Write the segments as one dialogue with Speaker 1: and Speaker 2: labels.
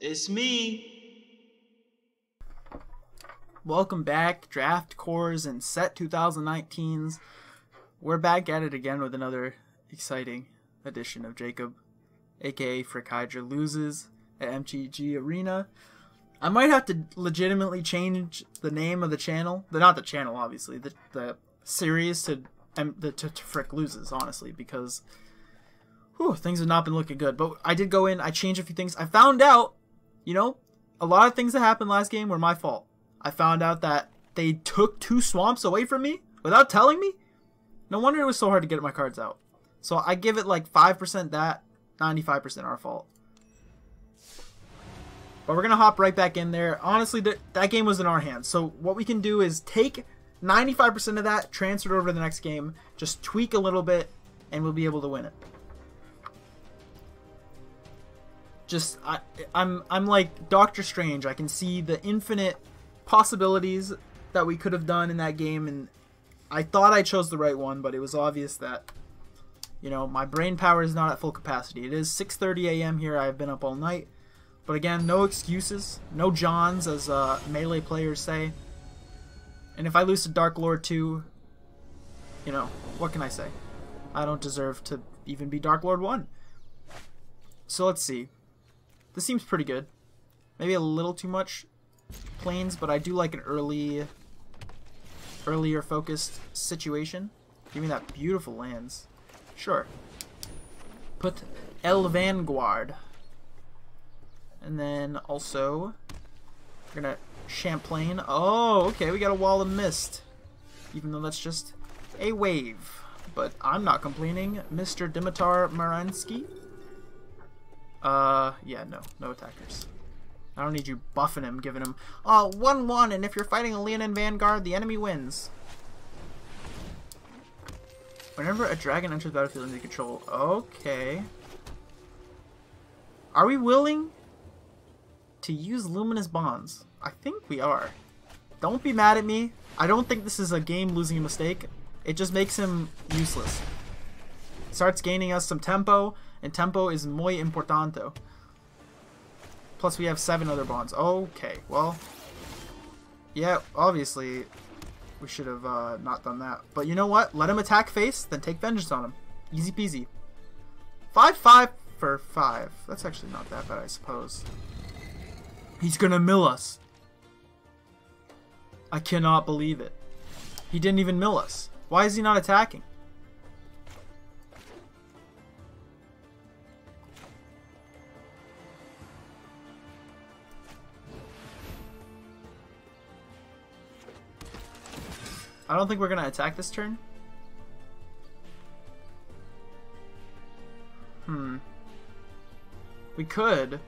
Speaker 1: It's me.
Speaker 2: Welcome back, Draft Cores and Set 2019s. We're back at it again with another exciting edition of Jacob, aka Frick Hydra, loses at MTG Arena. I might have to legitimately change the name of the channel. The, not the channel, obviously, the, the series to, um, the, to, to Frick Loses, honestly, because whew, things have not been looking good. But I did go in, I changed a few things. I found out, you know, a lot of things that happened last game were my fault. I found out that they took two swamps away from me without telling me. No wonder it was so hard to get my cards out. So I give it like 5% that, 95% our fault. But we're going to hop right back in there. Honestly, th that game was in our hands. So what we can do is take 95% of that, transfer it over to the next game, just tweak a little bit, and we'll be able to win it. Just, I, I'm, I'm like Doctor Strange. I can see the infinite possibilities that we could have done in that game, and I thought I chose the right one, but it was obvious that you know my brain power is not at full capacity. It is 6:30 a.m. here. I've been up all night, but again, no excuses, no Johns, as uh, melee players say. And if I lose to Dark Lord 2, you know what can I say? I don't deserve to even be Dark Lord 1. So let's see. This seems pretty good. Maybe a little too much planes, but I do like an early, earlier focused situation. Give me that beautiful lands. Sure. Put El Vanguard. And then also, we're gonna Champlain. Oh, okay, we got a wall of mist. Even though that's just a wave. But I'm not complaining. Mr. Dimitar Maransky. Uh, yeah, no. No attackers. I don't need you buffing him, giving him, uh, 1-1, and if you're fighting a Leonin Vanguard, the enemy wins. Whenever a dragon enters the battlefield under control, okay. Are we willing to use Luminous Bonds? I think we are. Don't be mad at me. I don't think this is a game-losing mistake. It just makes him useless. Starts gaining us some tempo, and tempo is muy importante. Plus we have seven other bonds. Okay, well. Yeah, obviously we should have uh, not done that. But you know what? Let him attack face, then take vengeance on him. Easy peasy. 5-5 for 5. That's actually not that bad, I suppose. He's gonna mill us. I cannot believe it. He didn't even mill us. Why is he not attacking? I don't think we're gonna attack this turn. Hmm. We could.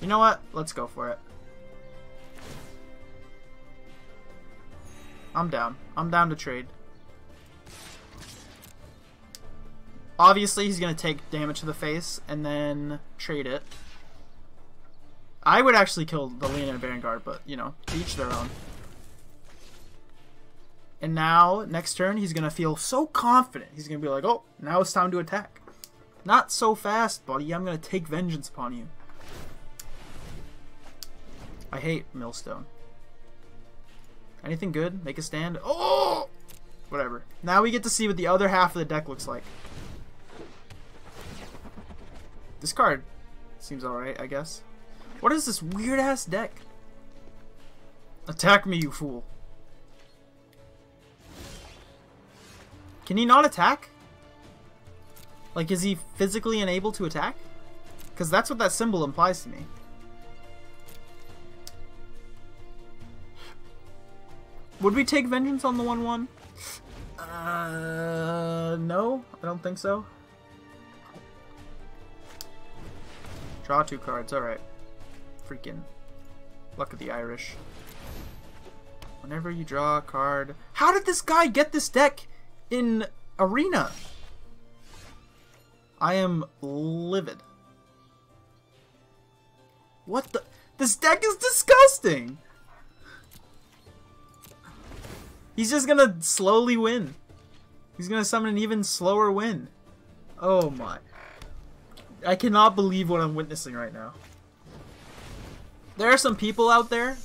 Speaker 2: You know what? Let's go for it. I'm down. I'm down to trade. Obviously, he's going to take damage to the face and then trade it. I would actually kill the Leonin Vanguard, but, you know, each their own. And now, next turn, he's going to feel so confident. He's going to be like, oh, now it's time to attack. Not so fast, buddy. I'm going to take vengeance upon you. I hate Millstone. Anything good? Make a stand? Oh! Whatever. Now we get to see what the other half of the deck looks like. This card seems alright, I guess. What is this weird-ass deck? Attack me, you fool. Can he not attack? Like, is he physically unable to attack? Because that's what that symbol implies to me. Would we take vengeance on the 1-1? Uh, no, I don't think so. Draw two cards, alright. Freaking luck of the Irish. Whenever you draw a card... How did this guy get this deck in Arena? I am livid. What the... This deck is disgusting! He's just gonna slowly win. He's gonna summon an even slower win. Oh my. I cannot believe what I'm witnessing right now. There are some people out there,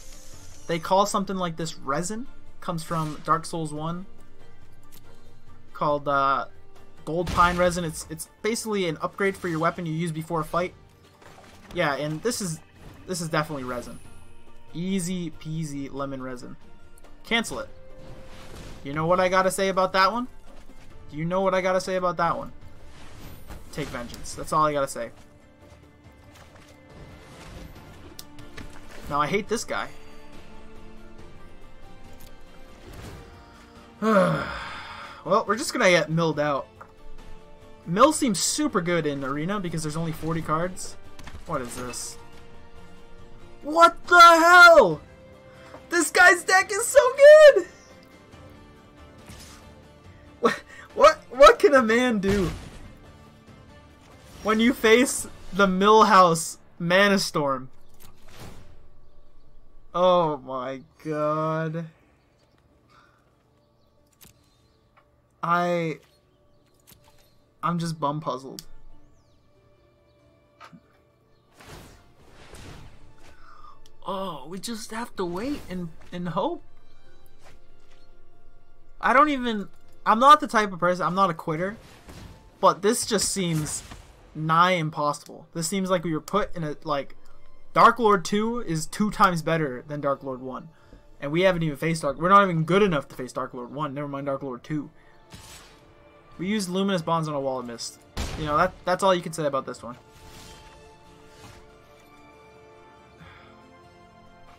Speaker 2: they call something like this resin. Comes from Dark Souls 1. Called uh, Gold Pine Resin. It's, it's basically an upgrade for your weapon you use before a fight. Yeah, and this is this is definitely resin. Easy peasy lemon resin. Cancel it. You know what I gotta say about that one? Do you know what I gotta say about that one? Take vengeance. That's all I gotta say. Now I hate this guy. well, we're just gonna get milled out. Mill seems super good in Arena because there's only 40 cards. What is this? What the hell? This guy's deck is so good! What, what, what can a man do? When you face the Millhouse Manastorm. Oh my god. I... I'm just bum puzzled. Oh, we just have to wait and, and hope. I don't even... I'm not the type of person... I'm not a quitter. But this just seems nigh impossible. This seems like we were put in a... Like, Dark Lord 2 is two times better than Dark Lord 1. And we haven't even faced Dark... We're not even good enough to face Dark Lord 1. Never mind Dark Lord 2. We used Luminous Bonds on a Wall of Mist. You know, that that's all you can say about this one.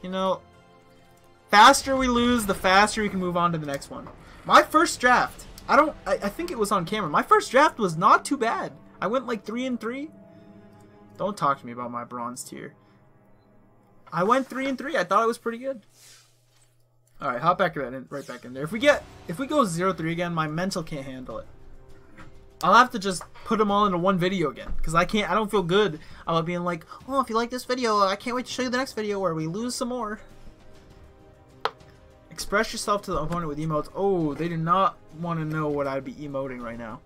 Speaker 2: You know, faster we lose, the faster we can move on to the next one. My first draft, I don't, I, I think it was on camera. My first draft was not too bad. I went like 3 and 3. Don't talk to me about my bronze tier. I went 3 and 3. I thought it was pretty good. Alright, hop back in, right back in there. If we get, if we go 0-3 again, my mental can't handle it. I'll have to just put them all into one video again because I can't. I don't feel good about being like, oh, if you like this video, I can't wait to show you the next video where we lose some more. Express yourself to the opponent with emotes. Oh, they do not want to know what I'd be emoting right now.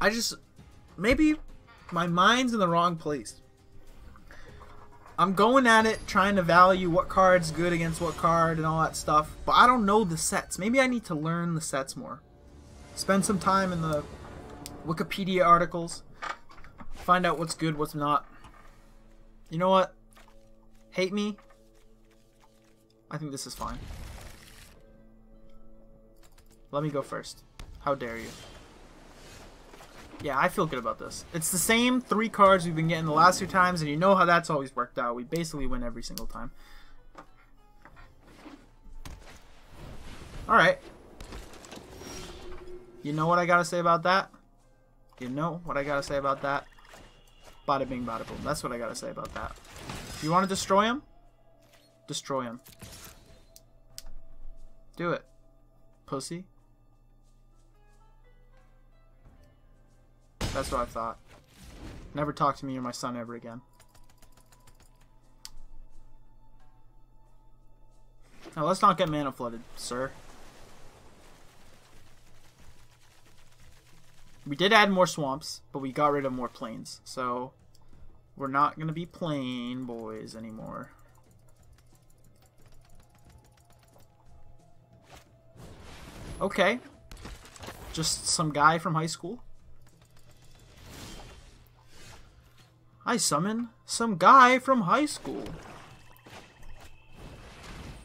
Speaker 2: I just maybe my mind's in the wrong place. I'm going at it trying to value what card's good against what card and all that stuff, but I don't know the sets. Maybe I need to learn the sets more. Spend some time in the Wikipedia articles, find out what's good, what's not. You know what? Hate me? I think this is fine. Let me go first. How dare you. Yeah, I feel good about this. It's the same three cards we've been getting the last two times, and you know how that's always worked out. We basically win every single time. Alright. You know what I gotta say about that? You know what I gotta say about that? Bada bing, bada boom. That's what I gotta say about that. You want to destroy him, destroy him. Do it. Pussy. That's what I thought. Never talk to me or my son ever again. Now let's not get mana flooded, sir. We did add more swamps, but we got rid of more plains. So we're not going to be plain boys anymore. Okay. Just some guy from high school. I summon some guy from high school.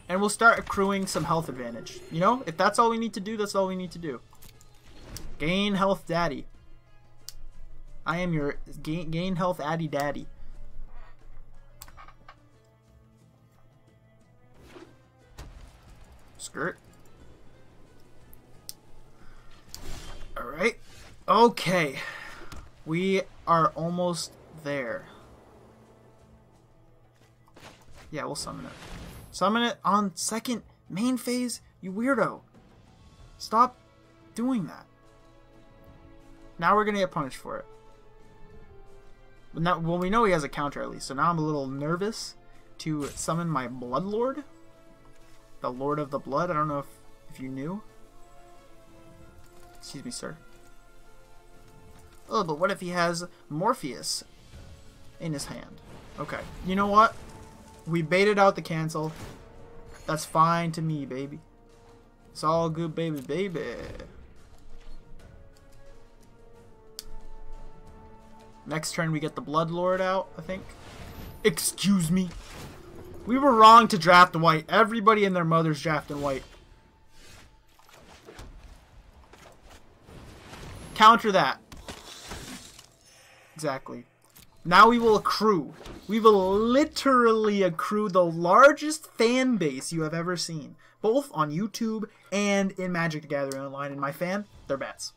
Speaker 2: And we'll start accruing some health advantage. You know, if that's all we need to do, that's all we need to do. Gain health daddy. I am your gain, gain health addy daddy. Skirt. Alright. Okay. We are almost there. Yeah, we'll summon it. Summon it on second main phase, you weirdo. Stop doing that. Now we're gonna get punished for it. Now, well, we know he has a counter at least, so now I'm a little nervous to summon my Blood Lord. The Lord of the Blood. I don't know if, if you knew. Excuse me, sir. Oh, but what if he has Morpheus in his hand? Okay. You know what? We baited out the cancel. That's fine to me, baby. It's all good, baby, baby. Next turn, we get the Blood Lord out, I think. Excuse me. We were wrong to draft white. Everybody and their mother's drafting white. Counter that. Exactly. Now we will accrue. We will literally accrue the largest fan base you have ever seen, both on YouTube and in Magic the Gathering Online. And my fan, they're bats.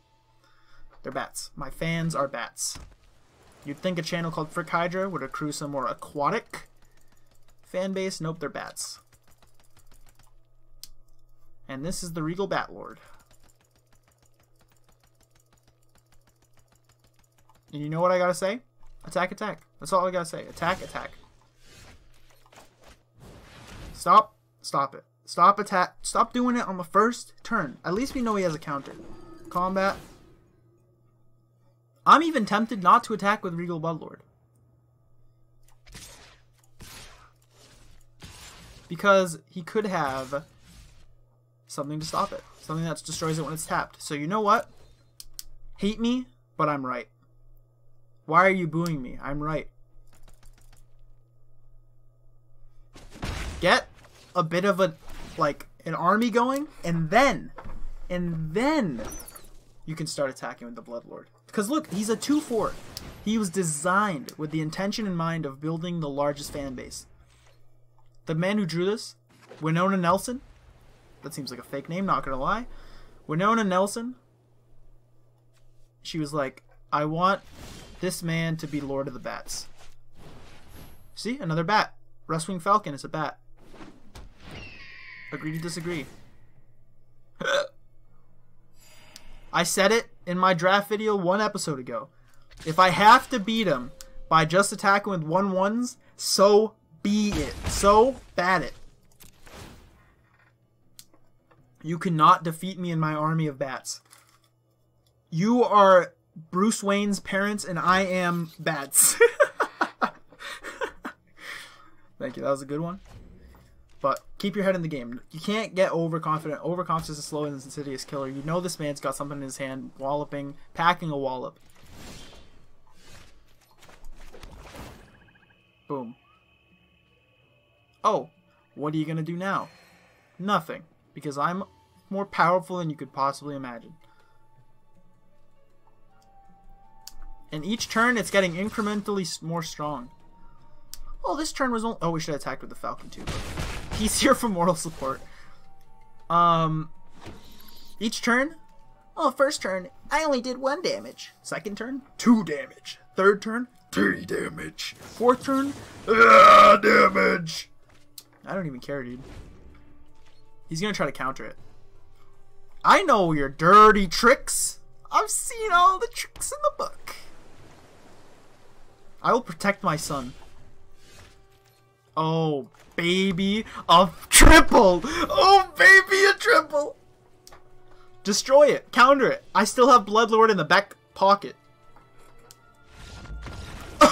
Speaker 2: They're bats. My fans are bats. You'd think a channel called Frick Hydra would accrue some more aquatic fan base. Nope, they're bats. And this is the Regal Bat Lord. And you know what I gotta say? Attack, attack. That's all I gotta say. Attack, attack. Stop. Stop it. Stop attack. Stop doing it on the first turn. At least we know he has a counter. Combat. I'm even tempted not to attack with Regal Bloodlord. Because he could have something to stop it. Something that destroys it when it's tapped. So you know what? Hate me, but I'm right. Why are you booing me? I'm right. Get a bit of a, like, an army going, and then, and then you can start attacking with the Bloodlord. Because look, he's a 2-4. He was designed with the intention in mind of building the largest fan base. The man who drew this, Winona Nelson, that seems like a fake name, not gonna lie. Winona Nelson, she was like, I want this man to be Lord of the Bats. See? Another bat. Rustwing Falcon is a bat. Agree to disagree. I said it in my draft video one episode ago. If I have to beat him by just attacking with one ones, so be it. So bat it. You cannot defeat me in my army of bats. You are Bruce Wayne's parents, and I am Bats. Thank you. That was a good one. But keep your head in the game. You can't get overconfident. Overconfidence is slow and insidious killer. You know this man's got something in his hand, walloping, packing a wallop. Boom. Oh, what are you gonna do now? Nothing, because I'm more powerful than you could possibly imagine. And each turn, it's getting incrementally more strong. Oh, this turn was only... Oh, we should have attacked with the Falcon too. He's here for moral support. Um, each turn... Oh, first turn, I only did one damage. Second turn, two damage. Third turn, three damage. Fourth turn, ah, damage. I don't even care, dude. He's gonna try to counter it. I know your dirty tricks. I've seen all the tricks in the book. I will protect my son. Oh, baby, a triple! Oh, baby, a triple! Destroy it. Counter it. I still have Bloodlord in the back pocket.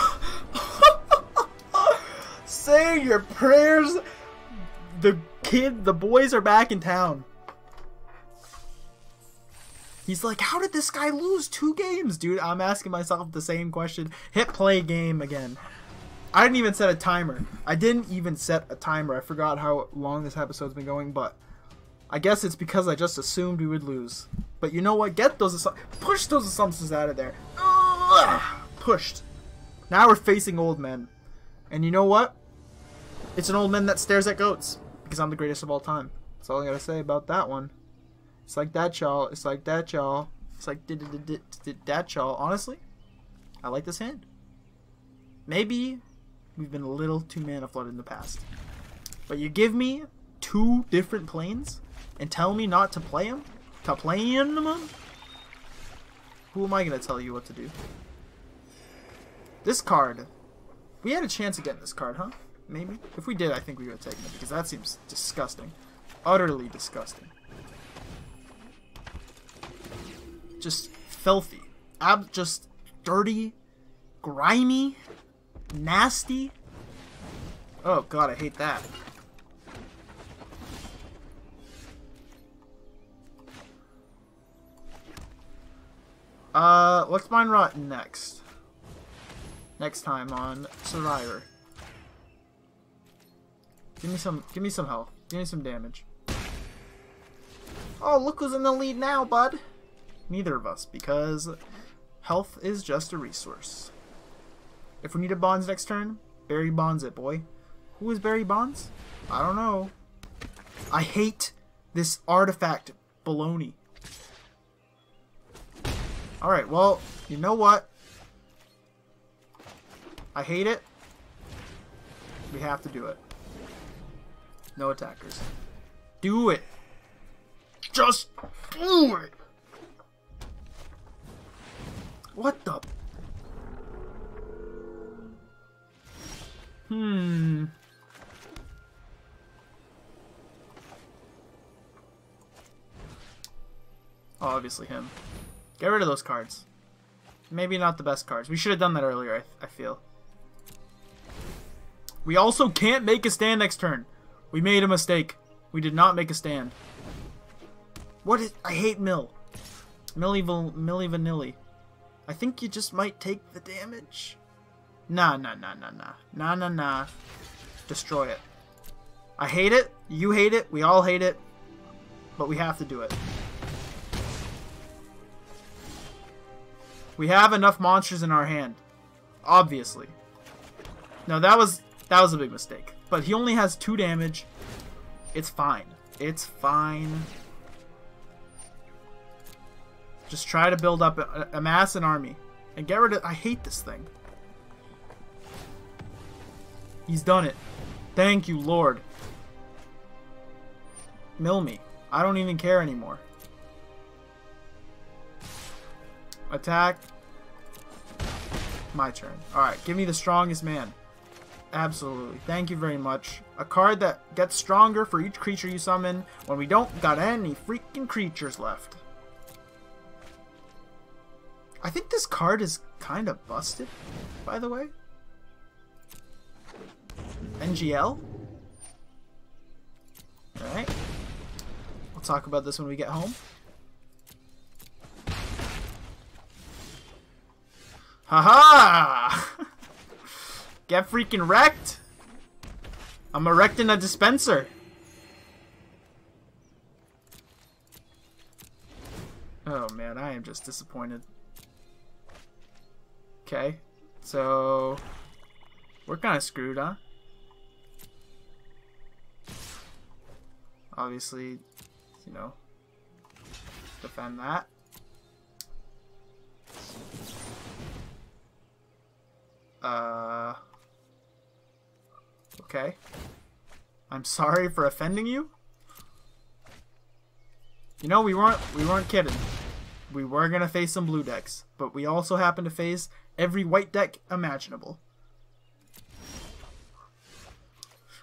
Speaker 2: Say your prayers. The kid, the boys are back in town. He's like, how did this guy lose two games, dude? I'm asking myself the same question. Hit play game again. I didn't even set a timer. I didn't even set a timer. I forgot how long this episode's been going, but I guess it's because I just assumed we would lose. But you know what? Get those push those assumptions out of there. Ugh! Pushed. Now we're facing old men. And you know what? It's an old man that stares at goats because I'm the greatest of all time. That's all I gotta say about that one. It's like that, y'all. It's like that, y'all. It's like did did did that, y'all. Honestly, I like this hand. Maybe we've been a little too mana flooded in the past, but you give me two different planes and tell me not to play them, to play them. Who am I gonna tell you what to do? This card, we had a chance of getting this card, huh? Maybe. If we did, I think we would have taken it because that seems disgusting. utterly disgusting. Just filthy. Ab just dirty, grimy, nasty. Oh god, I hate that. Uh, let's mine rotten next. Next time on Survivor. Give me some, give me some health. Give me some damage. Oh, look who's in the lead now, bud. Neither of us, because health is just a resource. If we need a Bonds next turn, Barry Bonds it, boy. Who is Barry Bonds? I don't know. I hate this artifact baloney. Alright, well, you know what? I hate it. We have to do it. No attackers. Do it! Just do it! What the? Hmm. Obviously him. Get rid of those cards. Maybe not the best cards. We should have done that earlier, I, I feel. We also can't make a stand next turn. We made a mistake. We did not make a stand. What is... I hate Mill. Millie, Milli Vanilli. I think you just might take the damage. Nah, nah, nah, nah, nah. Nah, nah, nah. Destroy it. I hate it. You hate it. We all hate it. But we have to do it. We have enough monsters in our hand. Obviously. No, that was that was a big mistake. But he only has two damage. It's fine. It's fine. Just try to build up, a, amass an army. And get rid of... I hate this thing. He's done it. Thank you, Lord. Mill me. I don't even care anymore. Attack. My turn. Alright, give me the strongest man. Absolutely. Thank you very much. A card that gets stronger for each creature you summon when we don't got any freaking creatures left. I think this card is kind of busted, by the way. NGL? Alright. We'll talk about this when we get home. Haha! -ha! Get freaking wrecked! I'm erecting a dispenser. Oh man, I am just disappointed. Okay, so we're kind of screwed, huh? Obviously, you know, defend that. Uh. Okay. I'm sorry for offending you. You know, we weren't we weren't kidding. We were gonna face some blue decks, but we also happen to face every white deck imaginable.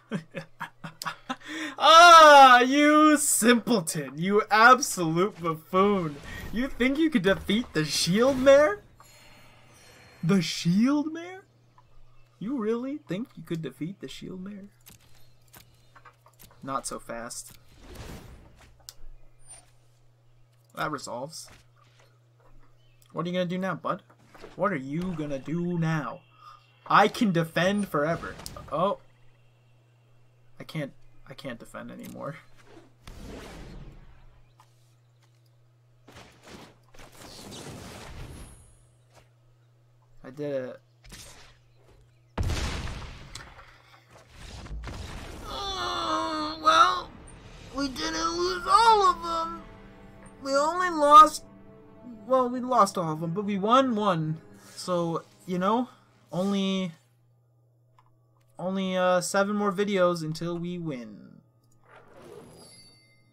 Speaker 2: ah, you simpleton! You absolute buffoon! You think you could defeat the Shield Mare? The Shield Mare? You really think you could defeat the Shield Mare? Not so fast. That resolves. What are you gonna do now, bud? What are you gonna do now? I can defend forever. Oh. I can't I can't defend anymore. I did it. Lost all of them, but we won one. So, you know, only, only uh, seven more videos until we win.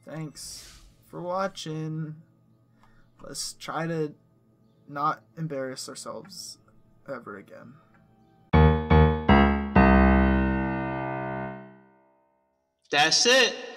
Speaker 2: Thanks for watching. Let's try to not embarrass ourselves ever again.
Speaker 1: That's it.